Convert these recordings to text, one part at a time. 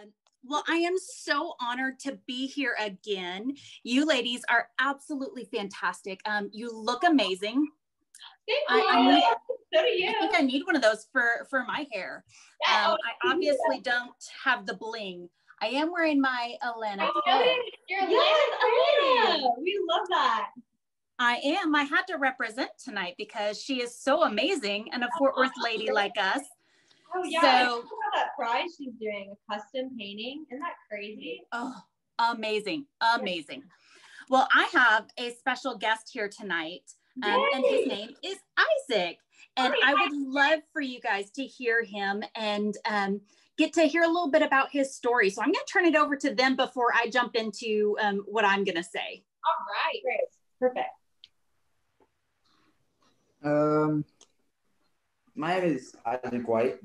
Um, well, I am so honored to be here again. You ladies are absolutely fantastic. Um, you look amazing. Thank you. I, I need, so do you. I think I need one of those for for my hair. Yeah, um, I obviously don't have the bling. I am wearing my Elena. Oh, You're yes, Elena. We love that. I am. I had to represent tonight because she is so amazing and a Fort Worth lady like us. Oh yeah. So that prize she's doing a custom painting. Isn't that crazy? Oh, amazing, amazing. Well, I have a special guest here tonight, um, and his name is Isaac. And I would love for you guys to hear him and um, get to hear a little bit about his story. So I'm going to turn it over to them before I jump into um, what I'm going to say. All right, great, perfect. Um, my name is Isaac White.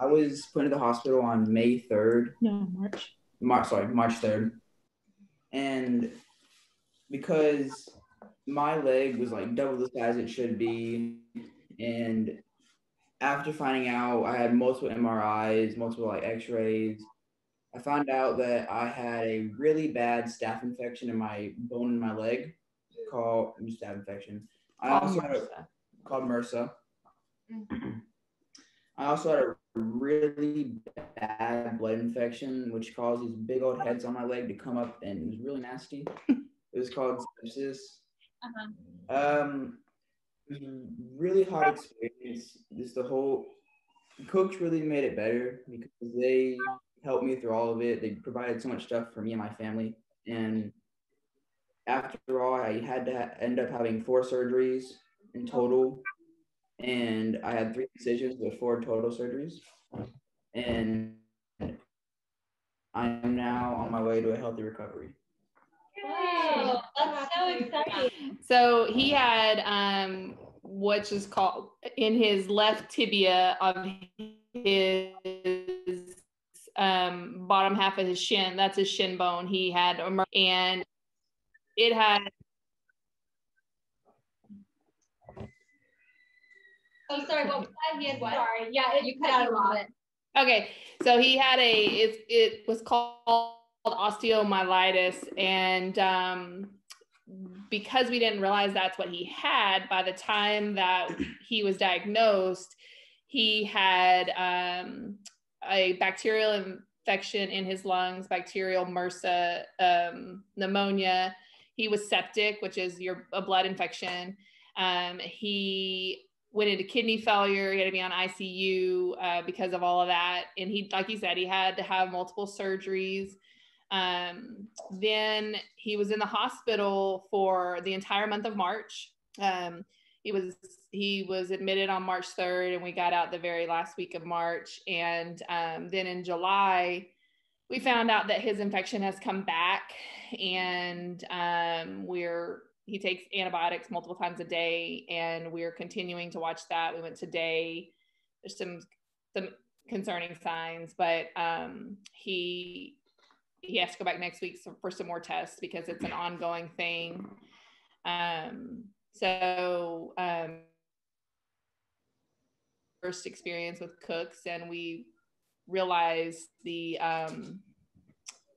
I was put into the hospital on May 3rd. No, March. March, sorry, March 3rd. And because my leg was like double the size it should be, and after finding out I had multiple MRIs, multiple like x-rays, I found out that I had a really bad staph infection in my bone in my leg called staph infection. I also had a, called MRSA. Mm-hmm. I also had a really bad blood infection, which caused these big old heads on my leg to come up, and it was really nasty. it was called sepsis. Uh-huh. Um, really hard experience. Just the whole cooks really made it better because they helped me through all of it. They provided so much stuff for me and my family, and after all, I had to end up having four surgeries in total and I had three incisions with four total surgeries. And I'm now on my way to a healthy recovery. Wow, that's so exciting. So he had um, which is called in his left tibia of his um, bottom half of his shin. That's his shin bone. He had and it had Oh, sorry. What was that? He had what? Sorry. Yeah, it, you cut out a little bit. Okay, so he had a it, it was called osteomyelitis, and um, because we didn't realize that's what he had, by the time that he was diagnosed, he had um, a bacterial infection in his lungs, bacterial MRSA, um, pneumonia. He was septic, which is your a blood infection. Um, he went into kidney failure. He had to be on ICU uh, because of all of that. And he, like he said, he had to have multiple surgeries. Um, then he was in the hospital for the entire month of March. Um, he was he was admitted on March 3rd, and we got out the very last week of March. And um, then in July, we found out that his infection has come back, and um, we're he takes antibiotics multiple times a day and we're continuing to watch that. We went today there's some some concerning signs but um, he he has to go back next week for some more tests because it's an ongoing thing. Um, so um, first experience with cooks and we realized the um,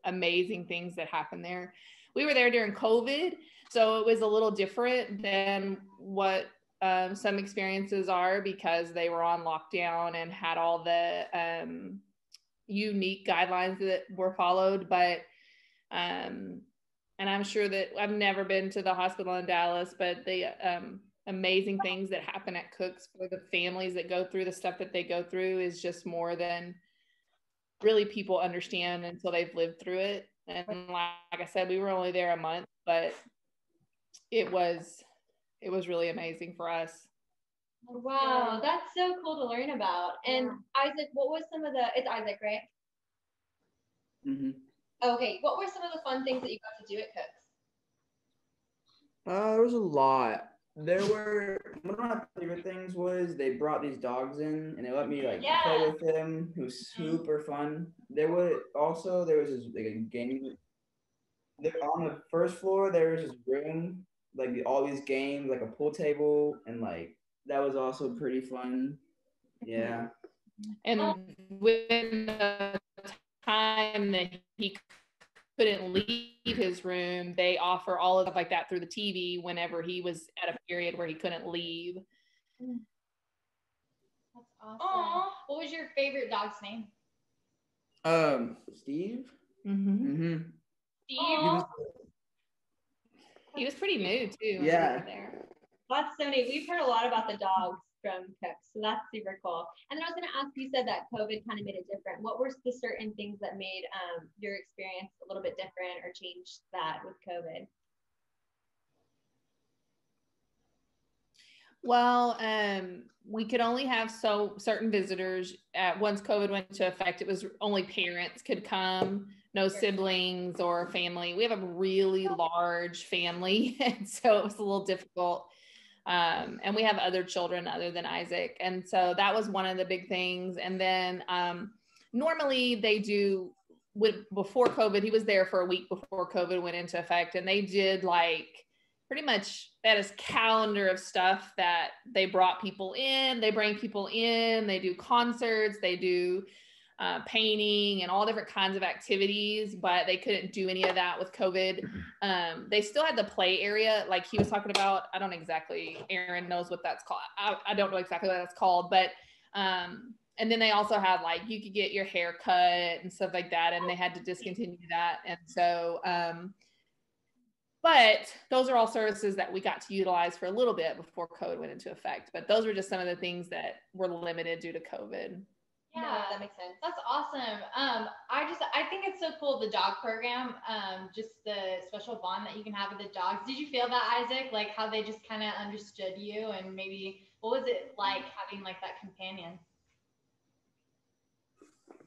amazing things that happen there. We were there during covid so it was a little different than what um, some experiences are because they were on lockdown and had all the um, unique guidelines that were followed. But, um, and I'm sure that I've never been to the hospital in Dallas, but the um, amazing things that happen at Cooks for the families that go through the stuff that they go through is just more than really people understand until they've lived through it. And like I said, we were only there a month, but it was it was really amazing for us. Wow, that's so cool to learn about. And yeah. Isaac, what was some of the? It's Isaac, right? Mm-hmm. Okay, what were some of the fun things that you got to do at Cooks? Uh, there was a lot. There were one of my favorite things was they brought these dogs in and they let me like yeah. play with them. It was mm-hmm. super fun. There was also there was this like a game. There, on the first floor there was this room like all these games, like a pool table, and like that was also pretty fun. Yeah. And when the time that he couldn't leave his room, they offer all of stuff like that through the TV whenever he was at a period where he couldn't leave. That's awesome. Aww. What was your favorite dog's name? Um, Steve. Mm-hmm. Mm-hmm. Steve. Aww. He was pretty new too. Yeah. There. That's so neat. We've heard a lot about the dogs from Cooks, so that's super cool. And then I was going to ask, you said that COVID kind of made it different. What were the certain things that made um, your experience a little bit different or changed that with COVID? Well, um, we could only have so certain visitors. At once COVID went into effect, it was only parents could come, no siblings or family. We have a really large family, and so it was a little difficult. Um, and we have other children other than Isaac, and so that was one of the big things. And then um, normally they do with before COVID, he was there for a week before COVID went into effect, and they did like pretty much that is calendar of stuff that they brought people in. They bring people in they do concerts they do uh, painting and all different kinds of activities but they couldn't do any of that with covid. Um, they still had the play area like he was talking about. I don't exactly erin knows what that's called. I, I don't know exactly what that's called but um, and then they also had like you could get your hair cut and stuff like that and they had to discontinue that. And so um, but those are all services that we got to utilize for a little bit before COVID went into effect. But those were just some of the things that were limited due to COVID. Yeah, that makes sense. That's awesome. Um, I just I think it's so cool the dog program. Um, just the special bond that you can have with the dogs. Did you feel that Isaac? Like how they just kind of understood you and maybe what was it like having like that companion?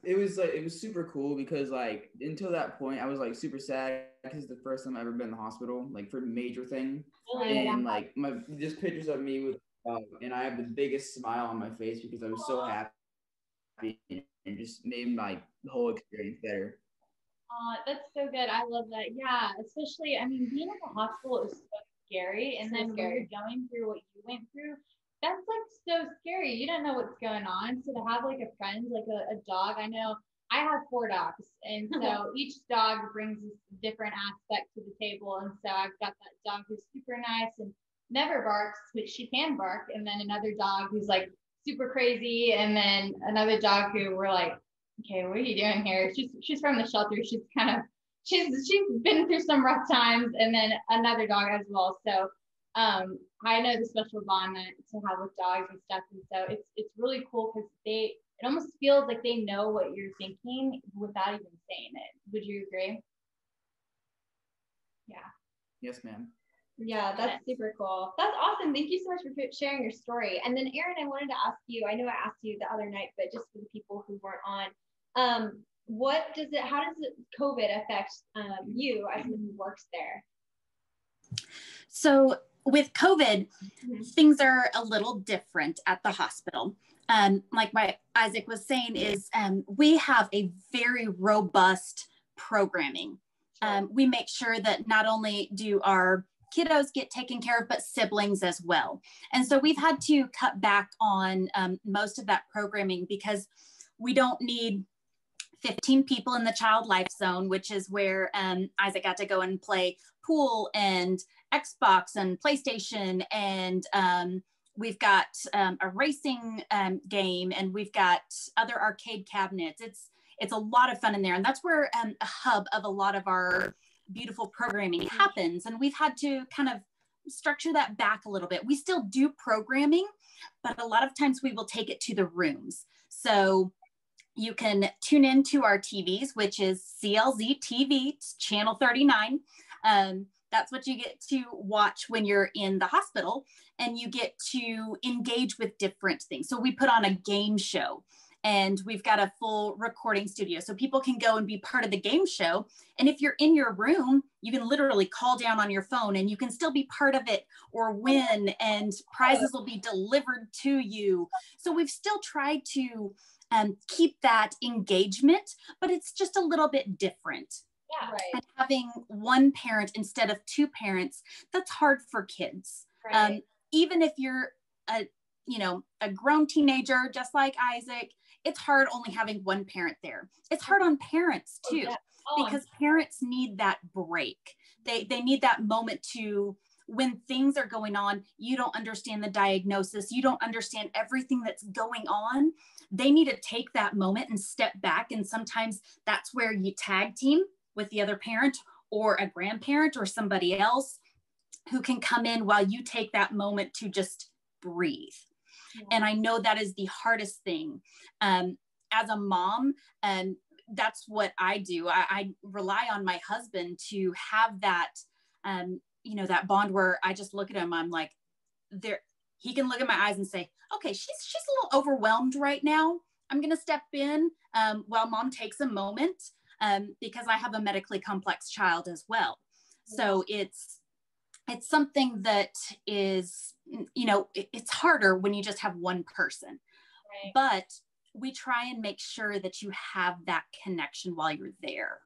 It was like it was super cool because like until that point I was like super sad because the first time I ever been in the hospital like for a major thing and like my just pictures of me with uh, and I have the biggest smile on my face because I was so happy and just made my whole experience better. Uh, that's so good. I love that. Yeah, especially I mean being in the hospital is so scary, and so then scary. when you're going through what you went through, that's like so scary. You don't know what's going on. So to have like a friend, like a, a dog, I know I have four dogs, and so each dog brings a different aspect to the table. And so I've got that dog who's super nice and never barks, but she can bark, and then another dog who's like super crazy, and then another dog who we're like, okay, what are you doing here? She's she's from the shelter. She's kind of she's she's been through some rough times, and then another dog as well. So um, I know the special bond that to have with dogs and stuff, and so it's it's really cool because they it almost feels like they know what you're thinking without even saying it. Would you agree? Yeah. Yes, ma'am. Yeah, that's super cool. That's awesome. Thank you so much for sharing your story. And then, Erin, I wanted to ask you. I know I asked you the other night, but just for the people who weren't on, um, what does it? How does it COVID affect um, you as someone who works there? So with COVID, mm-hmm. things are a little different at the hospital. Um, like my Isaac was saying, is um, we have a very robust programming. Um, we make sure that not only do our kiddos get taken care of, but siblings as well. And so we've had to cut back on um, most of that programming because we don't need 15 people in the child life zone, which is where um, Isaac got to go and play pool and Xbox and PlayStation, and um, we've got um, a racing um, game, and we've got other arcade cabinets. It's it's a lot of fun in there, and that's where um, a hub of a lot of our beautiful programming happens. And we've had to kind of structure that back a little bit. We still do programming, but a lot of times we will take it to the rooms. So you can tune in to our TVs, which is CLZ TV, channel 39. Um, that's what you get to watch when you're in the hospital and you get to engage with different things. So we put on a game show and we've got a full recording studio so people can go and be part of the game show. And if you're in your room, you can literally call down on your phone and you can still be part of it or win and prizes will be delivered to you. So we've still tried to um, keep that engagement, but it's just a little bit different. Yeah, right. And having one parent instead of two parents, that's hard for kids. Right. Um, even if you're a, you know, a grown teenager, just like Isaac, it's hard only having one parent there. It's hard on parents Oh, too, yeah. Oh, because parents need that break. They they need that moment to when things are going on, you don't understand the diagnosis, you don't understand everything that's going on. They need to take that moment and step back. And sometimes that's where you tag team with the other parent or a grandparent or somebody else who can come in while you take that moment to just breathe. And I know that is the hardest thing. Um, as a mom, and that's what I do. I, I rely on my husband to have that, um, you know, that bond where I just look at him. I'm like, there. He can look at my eyes and say, "Okay, she's she's a little overwhelmed right now. I'm gonna step in um, while mom takes a moment um, because I have a medically complex child as well. So it's it's something that is you know it- it's harder when you just have one person Right. but we try and make sure that you have that connection while you're there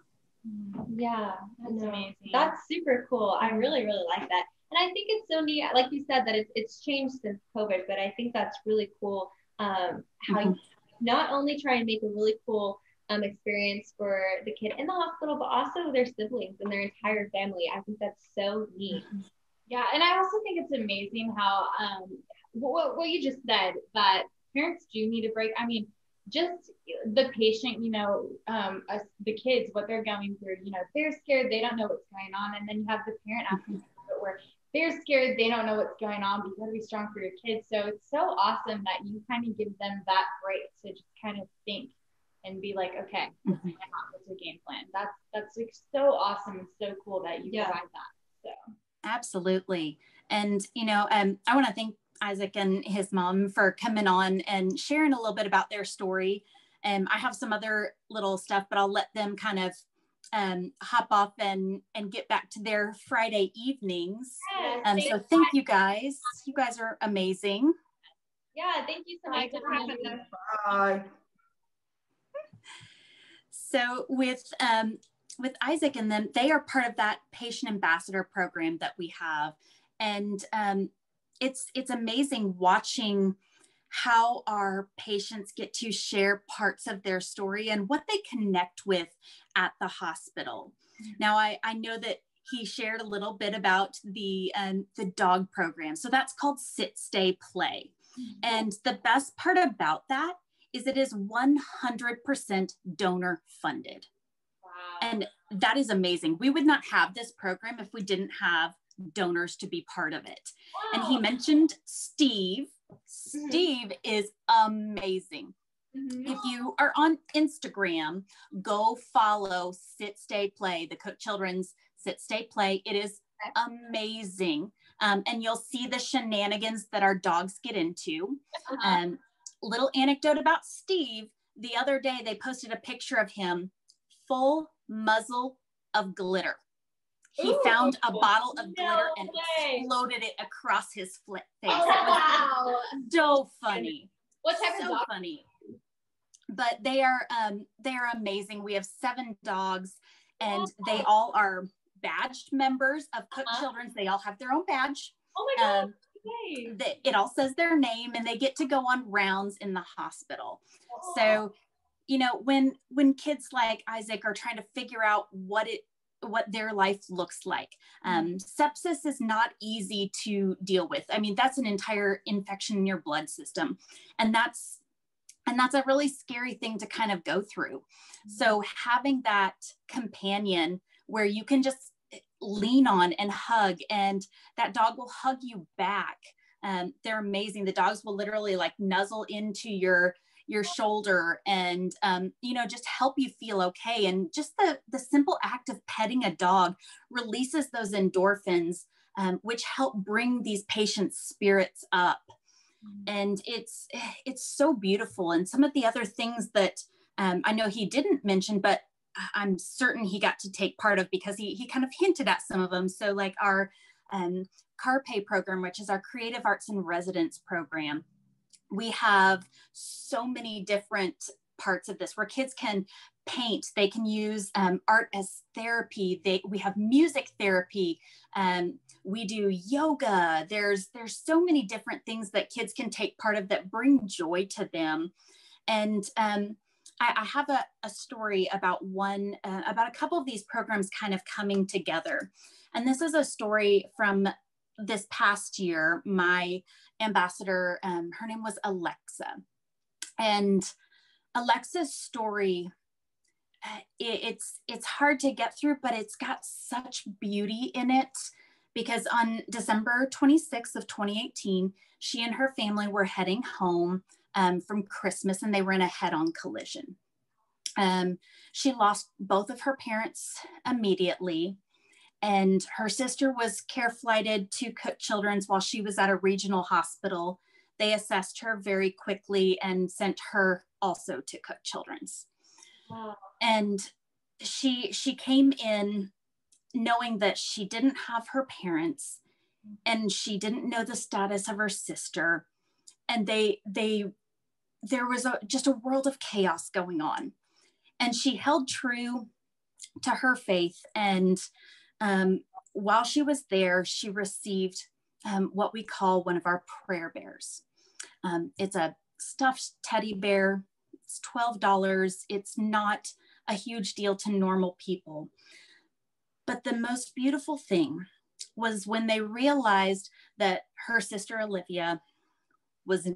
Yeah, that's amazing. That's super cool. I really, really like that. And I think it's so neat, like you said, that it's it's changed since COVID, but I think that's really cool. Um, how you not only try and make a really cool um, experience for the kid in the hospital, but also their siblings and their entire family. I think that's so neat. Yeah, and I also think it's amazing how um what, what you just said that parents do need a break. I mean, just the patient, you know, um, us, the kids, what they're going through. You know, they're scared, they don't know what's going on, and then you have the parent asking about it where they're scared, they don't know what's going on. But you got to be strong for your kids. So it's so awesome that you kind of give them that break to just kind of think and be like, okay, what's going on? What's your game plan? That's that's like so awesome and so cool that you Yeah. provide that. So. absolutely and you know um, i want to thank isaac and his mom for coming on and sharing a little bit about their story um, i have some other little stuff but i'll let them kind of um, hop off and and get back to their friday evenings Yes, um, thank- so thank you guys you guys are amazing yeah, thank you so much. For for having having us. Bye. So with um, with Isaac and them, they are part of that patient ambassador program that we have, and um, it's it's amazing watching how our patients get to share parts of their story and what they connect with at the hospital. Now, I, I know that he shared a little bit about the um, the dog program. So that's called Sit Stay Play. And the best part about that is it is 100% donor funded. Wow. And that is amazing. We would not have this program if we didn't have donors to be part of it. And he mentioned Steve. Steve is amazing. Mhm. If you are on Instagram, go follow Sit Stay Play, the Cook Children's Sit Stay Play. It is amazing. Um, and you'll see the shenanigans that our dogs get into. Uh-huh. Um, little anecdote about Steve. The other day, they posted a picture of him full muzzle of glitter. He Ooh, found a bottle of no glitter and way. exploded it across his face. Oh, wow. so funny What type so of dog? funny but they are um they are amazing we have seven dogs and they all are badged members of cook Uh-huh. children's they all have their own badge Oh my god. um. That it all says their name and they get to go on rounds in the hospital. So you know when when kids like isaac are trying to figure out what it what their life looks like um, sepsis is not easy to deal with. I mean that's an entire infection in your blood system. And that's and that's a really scary thing to kind of go through. So having that companion where you can just lean on and hug and that dog will hug you back. Um, they're amazing. The dogs will literally like nuzzle into your your shoulder and um, you know just help you feel okay. And just the the simple act of petting a dog releases those endorphins um, which help bring these patients spirits up. And it's it's so beautiful. And some of the other things that um, i know he didn't mention but i'm certain he got to take part of because he, he kind of hinted at some of them. So like our um, carpe program which is our creative arts and residence program we have so many different parts of this where kids can paint they can use um, art as therapy they we have music therapy um, we do yoga there's there's so many different things that kids can take part of that bring joy to them. And um, I, I, have a, a, story about one, uh, about a couple of these programs kind of coming together. And this is a story from this past year. My ambassador, um, her name was Alexa. And Alexa's story uh, it, it's it's hard to get through, but it's got such beauty in it because on December 26th of 2018, she and her family were heading home um, from Christmas and they were in a head-on collision. Um, she lost both of her parents immediately and her sister was care flighted to Cook Children's while she was at a regional hospital. They assessed her very quickly and sent her also to Cook Children's. Wow. And she she came in knowing that she didn't have her parents and she didn't know the status of her sister and they they there was a just a world of chaos going on. And she held true to her faith. And um, while she was there she received um, what we call one of our prayer bears. Um, it's a stuffed teddy bear. It's $12 it's not a huge deal to normal people. But the most beautiful thing was when they realized that her sister Olivia was,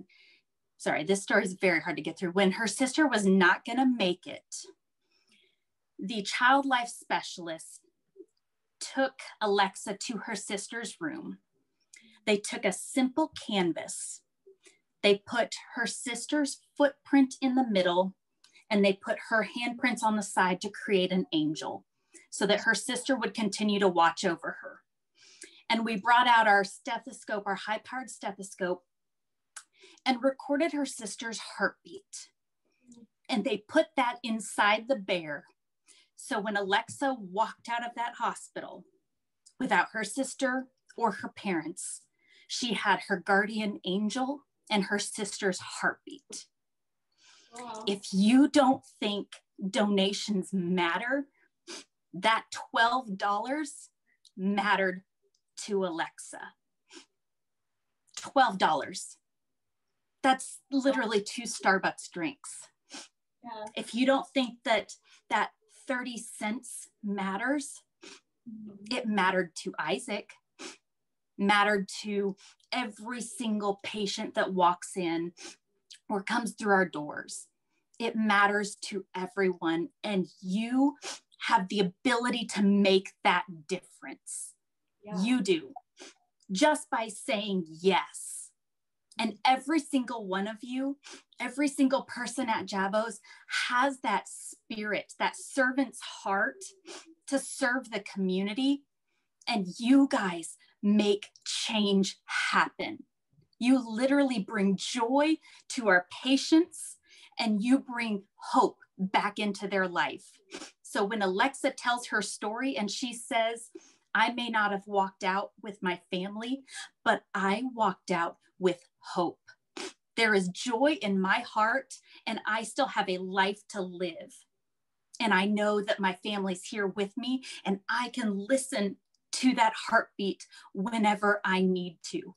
sorry, this story is very hard to get through. When her sister was not going to make it, the child life specialist took Alexa to her sister's room. They took a simple canvas. They put her sister's footprint in the middle and they put her handprints on the side to create an angel so that her sister would continue to watch over her. And we brought out our stethoscope, our high powered stethoscope, and recorded her sister's heartbeat. And they put that inside the bear. So when Alexa walked out of that hospital without her sister or her parents, she had her guardian angel and her sister's heartbeat. Wow. If you don't think donations matter, that $12 mattered to Alexa. $12. That's literally two Starbucks drinks. Yeah. If you don't think that that 30 cents matters, mm-hmm. it mattered to Isaac, mattered to every single patient that walks in or comes through our doors. It matters to everyone. And you have the ability to make that difference. Yeah. You do just by saying yes. And every single one of you, every single person at Jabos has that spirit, that servant's heart to serve the community. And you guys make change happen. You literally bring joy to our patients and you bring hope back into their life. So when Alexa tells her story and she says, I may not have walked out with my family, but I walked out with hope. There is joy in my heart, and I still have a life to live. And I know that my family's here with me, and I can listen to that heartbeat whenever I need to.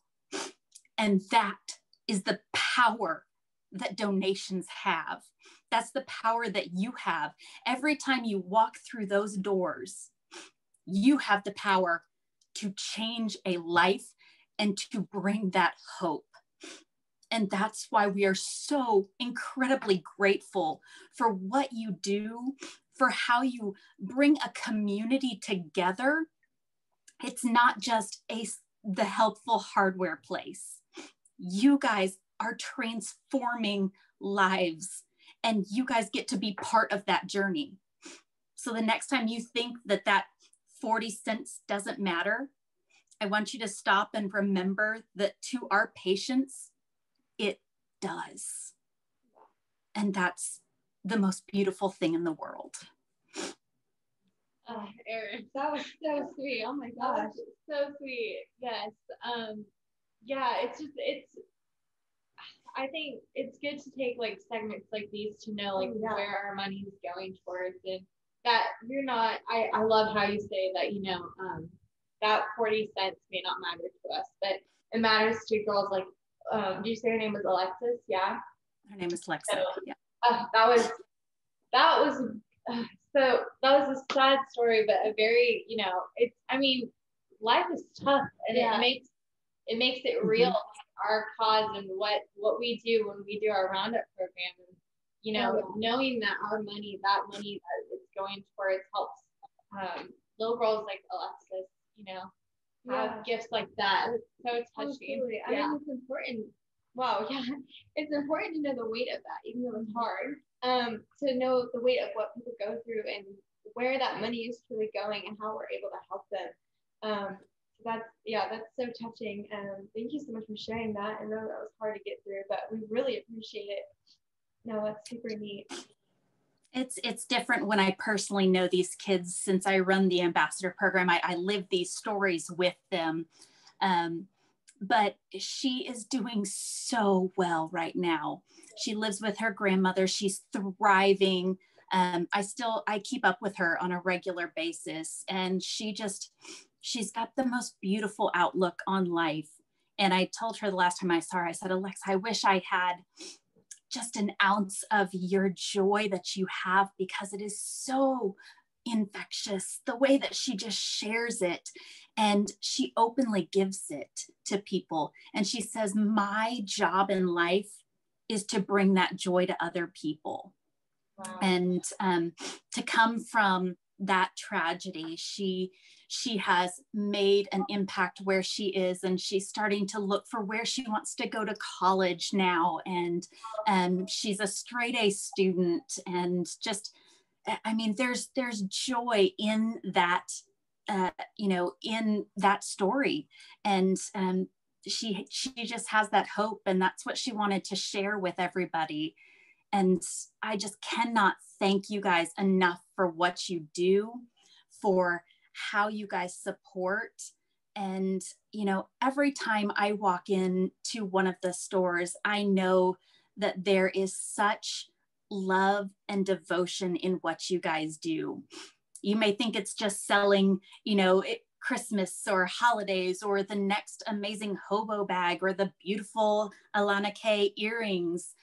And that is the power that donations have. That's the power that you have. Every time you walk through those doors, you have the power to change a life and to bring that hope. And that's why we are so incredibly grateful for what you do, for how you bring a community together. It's not just a the helpful hardware place. You guys are transforming lives and you guys get to be part of that journey. So the next time you think that that 40 cents doesn't matter, I want you to stop and remember that to our patients, it does. And that's the most beautiful thing in the world. Oh, Erin, that was so sweet. Oh my gosh, so sweet. Yes. Um, yeah, it's just it's I think it's good to take like segments like these to know like yeah. where our money is going towards and that you're not I, I love how you say that, you know, um, that 40 cents may not matter to us, but it matters to girls like um, do you say her name was Alexis? Yeah. Her name is Alexa. So, yeah. uh, that was that was uh, so that was a sad story, but a very you know it's I mean life is tough and Yeah. it makes it makes it Mhm. real our cause and what what we do when we do our roundup program and you know Oh, knowing that our money that money that is going towards helps um, little girls like Alexis you know have Yeah. gifts like that it's so touching Absolutely. I mean, it's important. Wow, yeah, it's important to know the weight of that, even though it's hard. Um, to know the weight of what people go through and where that money is truly going and how we're able to help them. Um, so that's yeah, that's so touching. Um, thank you so much for sharing that. I know that was hard to get through, but we really appreciate it. No, that's super neat. It's it's different when i personally know these kids since i run the ambassador program. I, I live these stories with them. Um, but she is doing so well right now. She lives with her grandmother. She's thriving. Um, i still i keep up with her on a regular basis. And she just she's got the most beautiful outlook on life. And i told her the last time i saw her i said alexa i wish i had just an ounce of your joy that you have because it is so infectious the way that she just shares it and she openly gives it to people and she says my job in life is to bring that joy to other people Wow. and um, to come from that tragedy she she has made an impact where she is and she's starting to look for where she wants to go to college now. And um, she's a straight a student and just I- mean there's there's joy in that uh, you know in that story. And um, she she just has that hope and that's what she wanted to share with everybody. And I just cannot thank you guys enough for what you do, for how you guys support. And, you know, every time I walk in to one of the stores, I know that there is such love and devotion in what you guys do. You may think it's just selling, you know, it, Christmas or holidays or the next amazing hobo bag or the beautiful Alana Kay earrings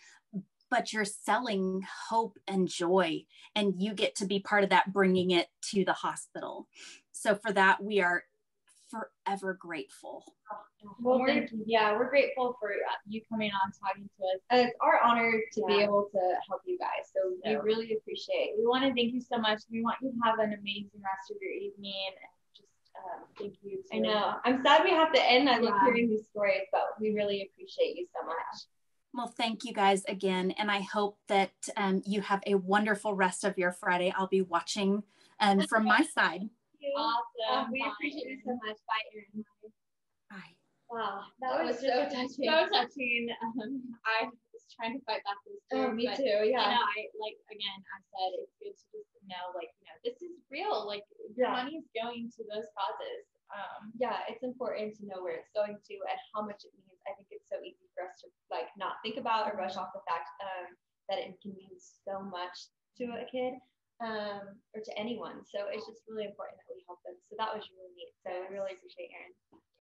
but you're selling hope and joy and you get to be part of that bringing it to the hospital so for that we are forever grateful Well, we're, thank you. yeah we're grateful for uh, you coming on talking to us And it's our honor to be able to help you guys. So we Yeah. really appreciate it. we want to thank you so much we want you to have an amazing rest of your evening and just um, thank you to I know. I'm sad we have to end. I love hearing these stories, but we really appreciate you so much. well thank you guys again and i hope that um, you have a wonderful rest of your friday i'll be watching um, from my side awesome Um, we Bye. appreciate you so much. Bye, Erin. bye Wow, that, That was, was so touching. so touching um, i was trying to fight back those Oh, me but, too. you Yeah. know i like again i said it's good to just know like you know this is real like your Yeah. money's going to those causes um yeah, it's important to know where it's going to and how much it means. I think it's so easy for us to like not think about or brush off the fact um, that it can mean so much to a kid um, or to anyone. So it's just really important that we help them. So that was really neat. So I really appreciate Erin.